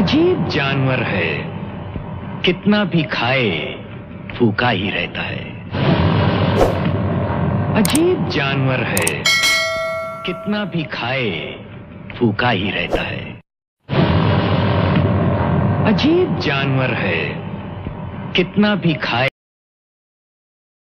अजीब जानवर है। कितना भी खाए फूका ही रहता है। अजीब जानवर है। कितना भी खाए फूका ही रहता है। अजीब जानवर है। कितना भी खाए